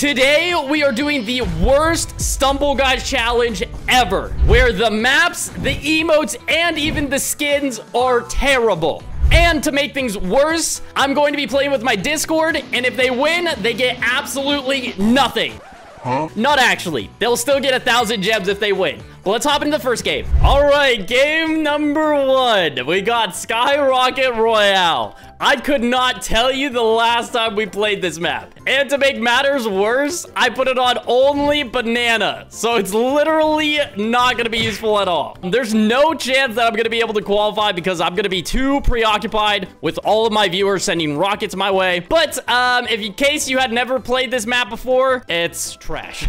Today, we are doing the worst Stumble Guys challenge ever, where the maps, the emotes, and even the skins are terrible. And to make things worse, I'm going to be playing with my Discord, and if they win, they get absolutely nothing. Huh? Not actually. They'll still get a thousand gems if they win. But let's hop into the first game. All right, game number one. We got Skyrocket Royale. I could not tell you the last time we played this map. And to make matters worse, I put it on only banana. So it's literally not going to be useful at all. There's no chance that I'm going to be able to qualify because I'm going to be too preoccupied with all of my viewers sending rockets my way. But um, if in case you had never played this map before, it's trash.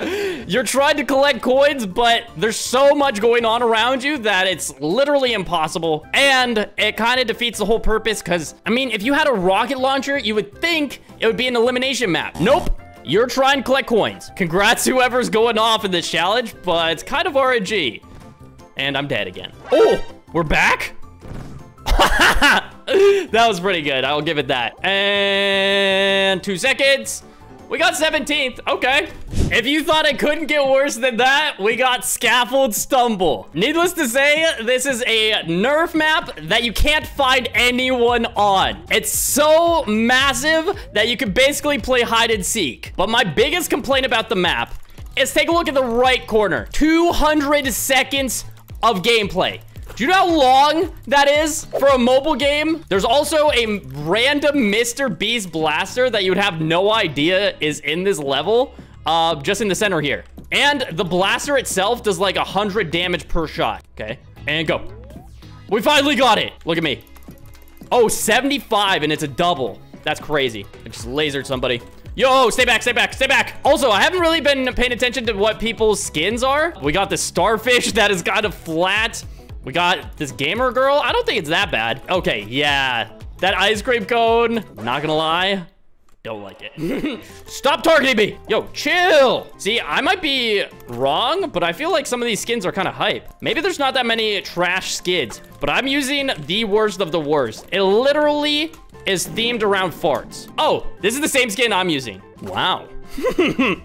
You're trying to collect coins, but there's so much going on around you that it's literally impossible. And it kind of defeats the whole purpose because because, I mean, if you had a rocket launcher, you would think it would be an elimination map. Nope. You're trying to collect coins. Congrats whoever's going off in this challenge, but it's kind of RNG. And I'm dead again. Oh, we're back? that was pretty good. I'll give it that. And two seconds. We got 17th. Okay. If you thought it couldn't get worse than that, we got Scaffold Stumble. Needless to say, this is a nerf map that you can't find anyone on. It's so massive that you can basically play hide and seek. But my biggest complaint about the map is take a look at the right corner. 200 seconds of gameplay. Do you know how long that is for a mobile game? There's also a random Mr. Beast blaster that you would have no idea is in this level, uh, just in the center here. And the blaster itself does like 100 damage per shot. Okay, and go. We finally got it. Look at me. Oh, 75, and it's a double. That's crazy. I just lasered somebody. Yo, stay back, stay back, stay back. Also, I haven't really been paying attention to what people's skins are. We got the starfish that is kind of flat. We got this gamer girl. I don't think it's that bad. Okay, yeah. That ice cream cone, not gonna lie, don't like it. Stop targeting me. Yo, chill. See, I might be wrong, but I feel like some of these skins are kind of hype. Maybe there's not that many trash skids, but I'm using the worst of the worst. It literally is themed around farts. Oh, this is the same skin I'm using. Wow.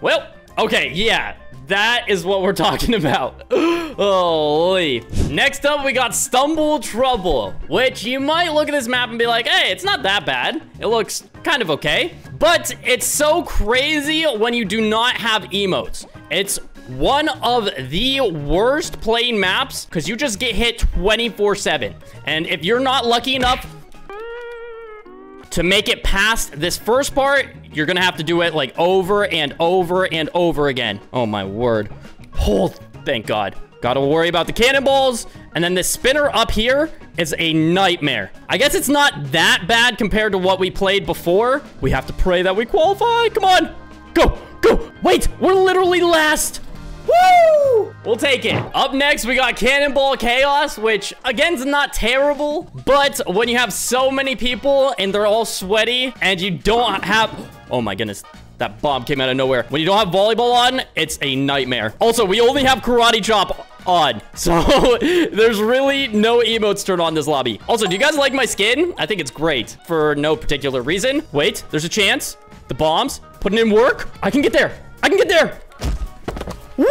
well, okay, yeah. That is what we're talking about. Holy. Next up, we got Stumble Trouble, which you might look at this map and be like, hey, it's not that bad. It looks kind of okay. But it's so crazy when you do not have emotes. It's one of the worst playing maps because you just get hit 24 7. And if you're not lucky enough to make it past this first part, you're gonna have to do it like over and over and over again. Oh my word. Oh, thank God. Gotta worry about the cannonballs. And then the spinner up here is a nightmare. I guess it's not that bad compared to what we played before. We have to pray that we qualify. Come on. Go, go. Wait, we're literally last. Woo! We'll take it. Up next, we got Cannonball Chaos, which, again, is not terrible. But when you have so many people and they're all sweaty and you don't have... Oh, my goodness. That bomb came out of nowhere. When you don't have volleyball on, it's a nightmare. Also, we only have Karate Chop on. So there's really no emotes turned on this lobby. Also, do you guys like my skin? I think it's great for no particular reason. Wait, there's a chance. The bombs, putting in work. I can get there. I can get there. Woo!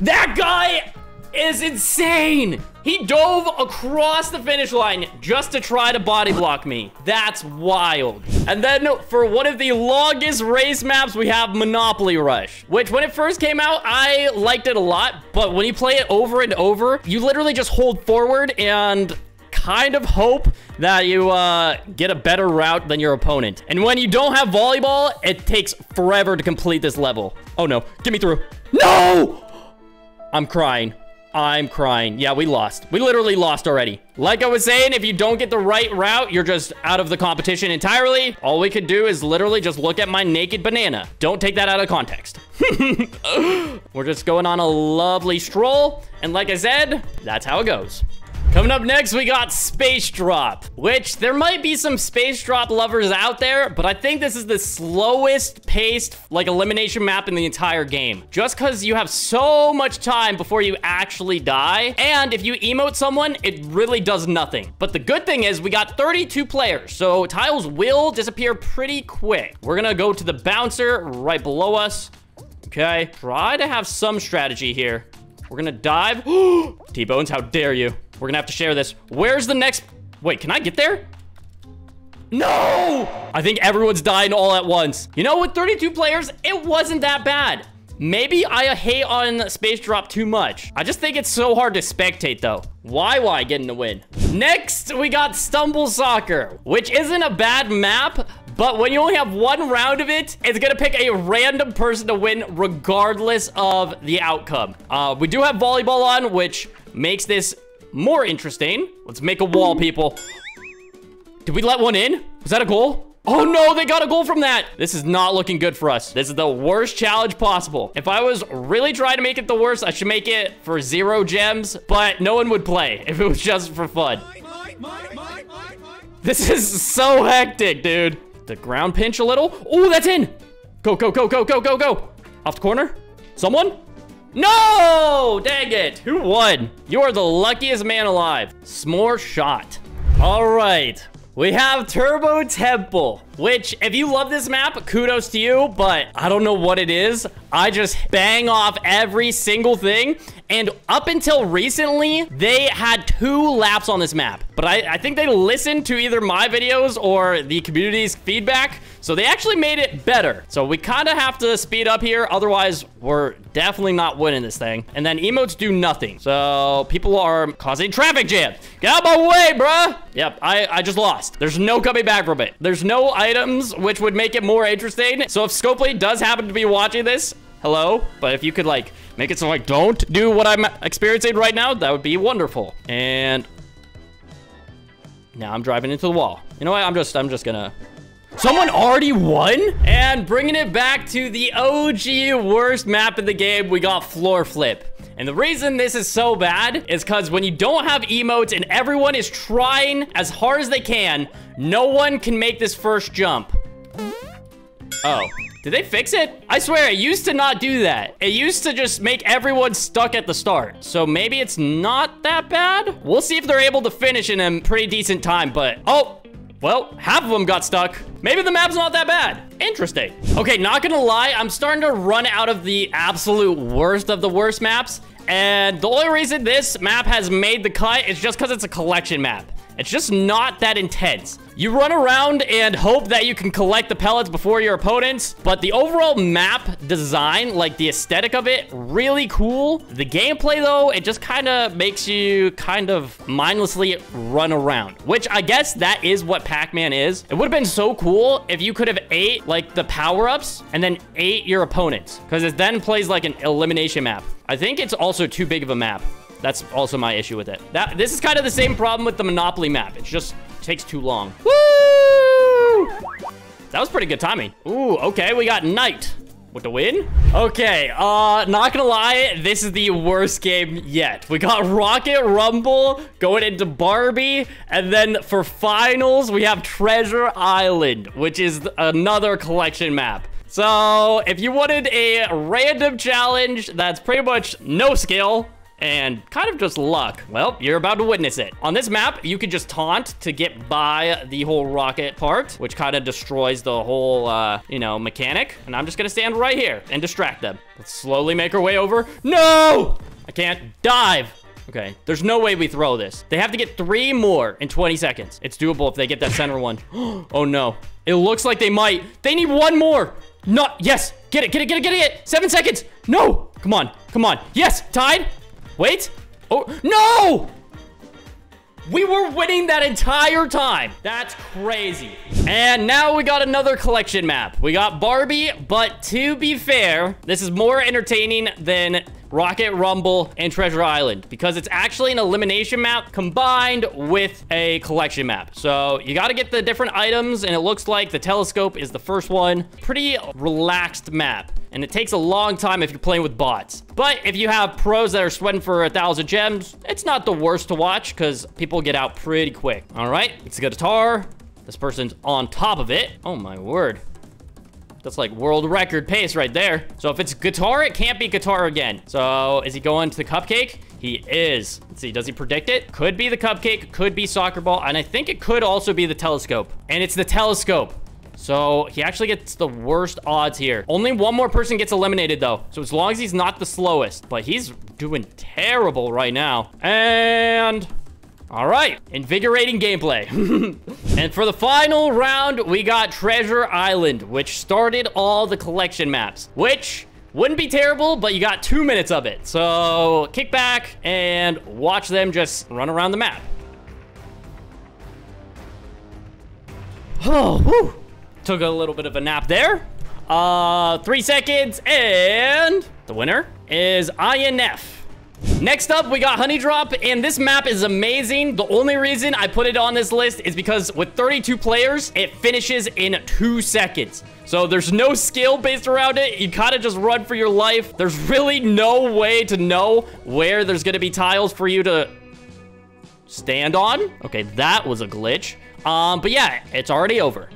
That guy is insane. He dove across the finish line just to try to body block me. That's wild. And then for one of the longest race maps, we have Monopoly Rush, which when it first came out, I liked it a lot. But when you play it over and over, you literally just hold forward and kind of hope that you uh, get a better route than your opponent. And when you don't have volleyball, it takes forever to complete this level. Oh no, get me through. No! I'm crying. I'm crying. Yeah, we lost. We literally lost already. Like I was saying, if you don't get the right route, you're just out of the competition entirely. All we could do is literally just look at my naked banana. Don't take that out of context. We're just going on a lovely stroll. And like I said, that's how it goes. Coming up next, we got Space Drop, which there might be some Space Drop lovers out there, but I think this is the slowest paced, like, elimination map in the entire game. Just because you have so much time before you actually die, and if you emote someone, it really does nothing. But the good thing is we got 32 players, so tiles will disappear pretty quick. We're gonna go to the bouncer right below us. Okay, try to have some strategy here. We're gonna dive. T-Bones, how dare you? We're gonna have to share this. Where's the next... Wait, can I get there? No! I think everyone's dying all at once. You know, with 32 players, it wasn't that bad. Maybe I hate on Space Drop too much. I just think it's so hard to spectate, though. Why, why getting the win? Next, we got Stumble Soccer, which isn't a bad map, but when you only have one round of it, it's gonna pick a random person to win regardless of the outcome. Uh, we do have volleyball on, which makes this more interesting. Let's make a wall, people. Did we let one in? Was that a goal? Oh no, they got a goal from that. This is not looking good for us. This is the worst challenge possible. If I was really trying to make it the worst, I should make it for zero gems, but no one would play if it was just for fun. This is so hectic, dude. The ground pinch a little. Oh, that's in. Go, go, go, go, go, go, go. Off the corner. Someone? No! Dang it. Who won? You are the luckiest man alive. S'more shot. All right. We have Turbo Temple, which if you love this map, kudos to you, but I don't know what it is. I just bang off every single thing. And up until recently, they had two laps on this map. But I, I think they listened to either my videos or the community's feedback. So they actually made it better. So we kind of have to speed up here. Otherwise, we're definitely not winning this thing. And then emotes do nothing. So people are causing traffic jams. Get out of my way, bruh. Yep, I, I just lost. There's no coming back from it. There's no items, which would make it more interesting. So if Scopely does happen to be watching this, hello. But if you could like make it so like don't do what I'm experiencing right now, that would be wonderful. And now I'm driving into the wall. You know what? I'm just, I'm just gonna Someone already won? And bringing it back to the OG worst map in the game, we got floor flip. And the reason this is so bad is because when you don't have emotes and everyone is trying as hard as they can, no one can make this first jump. Oh. Did they fix it? I swear, it used to not do that. It used to just make everyone stuck at the start. So maybe it's not that bad? We'll see if they're able to finish in a pretty decent time, but... Oh, well, half of them got stuck. Maybe the map's not that bad. Interesting. Okay, not gonna lie, I'm starting to run out of the absolute worst of the worst maps. And the only reason this map has made the cut is just because it's a collection map. It's just not that intense. You run around and hope that you can collect the pellets before your opponents, but the overall map design, like the aesthetic of it, really cool. The gameplay, though, it just kind of makes you kind of mindlessly run around, which I guess that is what Pac-Man is. It would have been so cool if you could have ate, like, the power-ups and then ate your opponents, because it then plays like an elimination map. I think it's also too big of a map. That's also my issue with it. That This is kind of the same problem with the Monopoly map. It just takes too long. Woo! That was pretty good timing. Ooh, okay, we got Knight with the win. Okay, uh, not gonna lie, this is the worst game yet. We got Rocket Rumble going into Barbie, and then for finals, we have Treasure Island, which is another collection map. So, if you wanted a random challenge that's pretty much no skill, and kind of just luck. Well, you're about to witness it. On this map, you can just taunt to get by the whole rocket part, which kind of destroys the whole, uh, you know, mechanic. And I'm just gonna stand right here and distract them. Let's slowly make our way over. No! I can't dive. Okay, there's no way we throw this. They have to get three more in 20 seconds. It's doable if they get that center one. oh no. It looks like they might. They need one more. Not, yes. Get it, get it, get it, get it. Seven seconds. No. Come on, come on. Yes, tied. Wait. Oh, no! We were winning that entire time. That's crazy. And now we got another collection map. We got Barbie, but to be fair, this is more entertaining than Rocket Rumble, and Treasure Island because it's actually an elimination map combined with a collection map. So you got to get the different items and it looks like the telescope is the first one. Pretty relaxed map. And it takes a long time if you're playing with bots. But if you have pros that are sweating for a thousand gems, it's not the worst to watch because people get out pretty quick. All right, it's a guitar. This person's on top of it. Oh my word. That's like world record pace right there. So if it's guitar, it can't be guitar again. So is he going to the cupcake? He is. Let's see, does he predict it? Could be the cupcake, could be soccer ball, and I think it could also be the telescope. And it's the telescope. So he actually gets the worst odds here. Only one more person gets eliminated though. So as long as he's not the slowest, but he's doing terrible right now. And all right, invigorating gameplay. and for the final round, we got Treasure Island, which started all the collection maps, which wouldn't be terrible, but you got two minutes of it. So kick back and watch them just run around the map. Oh, whew. Took a little bit of a nap there. Uh, three seconds, and the winner is INF. Next up, we got Honey Drop, and this map is amazing. The only reason I put it on this list is because with 32 players, it finishes in two seconds. So there's no skill based around it. You kind of just run for your life. There's really no way to know where there's going to be tiles for you to stand on. Okay, that was a glitch. Um, but yeah, it's already over.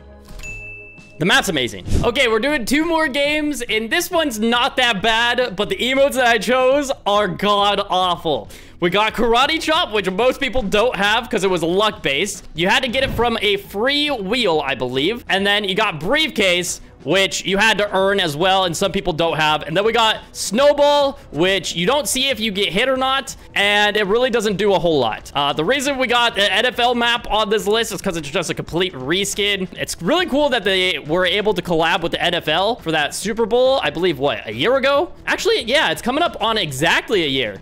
The map's amazing. Okay, we're doing two more games, and this one's not that bad, but the emotes that I chose are god-awful. We got Karate Chop, which most people don't have because it was luck-based. You had to get it from a free wheel, I believe. And then you got Briefcase, which you had to earn as well, and some people don't have. And then we got Snowball, which you don't see if you get hit or not, and it really doesn't do a whole lot. Uh, the reason we got the NFL map on this list is because it's just a complete reskin. It's really cool that they were able to collab with the NFL for that Super Bowl, I believe, what, a year ago? Actually, yeah, it's coming up on exactly a year.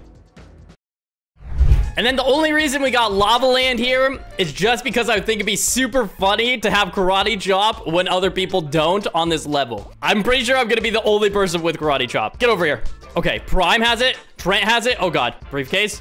And then the only reason we got Lava Land here is just because I think it'd be super funny to have Karate Chop when other people don't on this level. I'm pretty sure I'm gonna be the only person with Karate Chop. Get over here. Okay, Prime has it. Trent has it. Oh, God. Briefcase.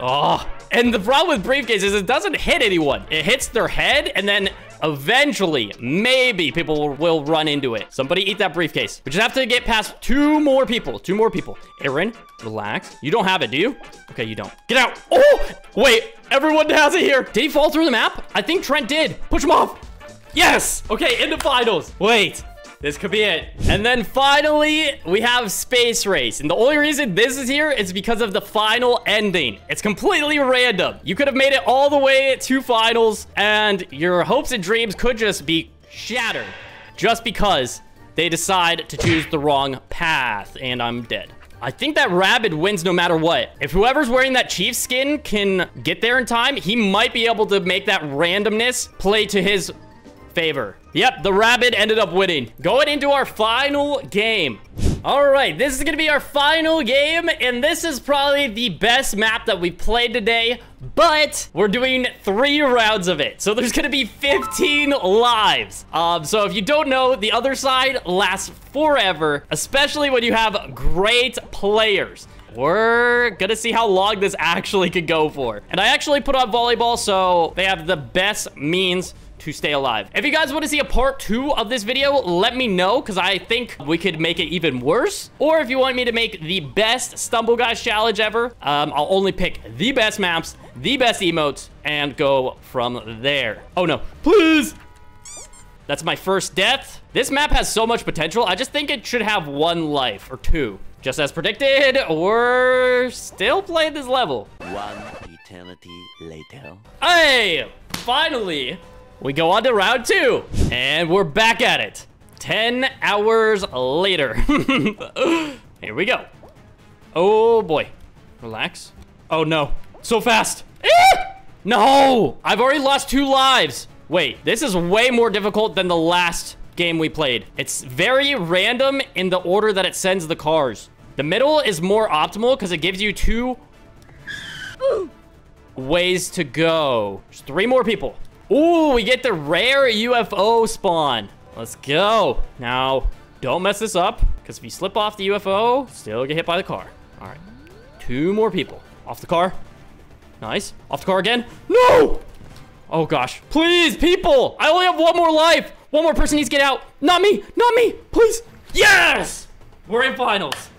Oh. And the problem with Briefcase is it doesn't hit anyone. It hits their head, and then Eventually, maybe people will run into it. Somebody eat that briefcase. We just have to get past two more people. Two more people. Aaron, relax. You don't have it, do you? Okay, you don't. Get out. Oh, wait. Everyone has it here. Did he fall through the map? I think Trent did. Push him off. Yes. Okay, into finals. Wait. This could be it. And then finally, we have Space Race. And the only reason this is here is because of the final ending. It's completely random. You could have made it all the way to finals, and your hopes and dreams could just be shattered just because they decide to choose the wrong path, and I'm dead. I think that Rabbit wins no matter what. If whoever's wearing that chief skin can get there in time, he might be able to make that randomness play to his favor. Yep, the rabbit ended up winning. Going into our final game. All right, this is gonna be our final game, and this is probably the best map that we played today, but we're doing three rounds of it. So there's gonna be 15 lives. Um, so if you don't know, the other side lasts forever, especially when you have great players. We're gonna see how long this actually could go for. And I actually put on volleyball, so they have the best means to stay alive. If you guys want to see a part two of this video, let me know because I think we could make it even worse. Or if you want me to make the best Stumble Guys challenge ever, um, I'll only pick the best maps, the best emotes, and go from there. Oh no, please! That's my first death. This map has so much potential. I just think it should have one life or two. Just as predicted, we're still playing this level. One eternity later. Hey, finally, we go on to round two, and we're back at it. 10 hours later. Here we go. Oh boy. Relax. Oh no. So fast. Eh! No! I've already lost two lives. Wait, this is way more difficult than the last game we played. It's very random in the order that it sends the cars. The middle is more optimal because it gives you two ways to go. There's three more people. Ooh, we get the rare UFO spawn. Let's go. Now, don't mess this up, because if you slip off the UFO, still get hit by the car. All right. Two more people. Off the car. Nice. Off the car again. No! Oh, gosh. Please, people! I only have one more life! One more person needs to get out. Not me! Not me! Please! Yes! We're in finals.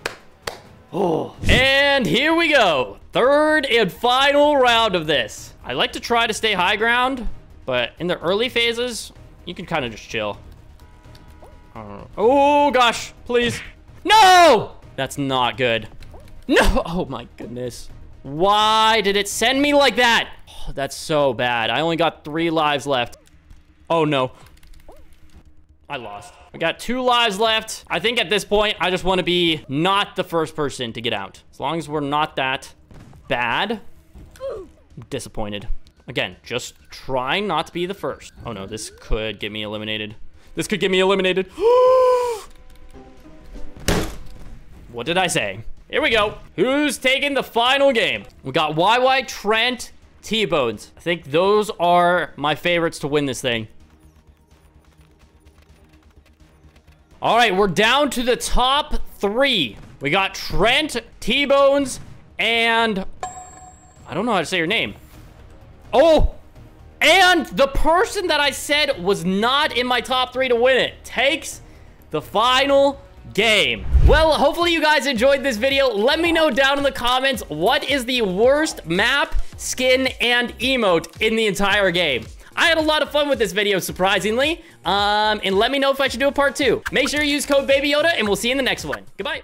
Oh. And here we go. Third and final round of this. I like to try to stay high ground, but in the early phases, you can kind of just chill. Uh, oh, gosh. Please. No! That's not good. No! Oh, my goodness. Why did it send me like that? Oh, that's so bad. I only got three lives left. Oh, no. I lost. I got two lives left. I think at this point, I just want to be not the first person to get out. As long as we're not that bad. I'm disappointed. Again, just try not to be the first. Oh no, this could get me eliminated. This could get me eliminated. what did I say? Here we go. Who's taking the final game? We got YY, Trent, T-Bones. I think those are my favorites to win this thing. All right, we're down to the top three. We got Trent, T-Bones, and... I don't know how to say your name. Oh! And the person that I said was not in my top three to win it takes the final game. Well, hopefully you guys enjoyed this video. Let me know down in the comments what is the worst map, skin, and emote in the entire game. I had a lot of fun with this video, surprisingly. Um, and let me know if I should do a part two. Make sure you use code BABY YODA, and we'll see you in the next one. Goodbye.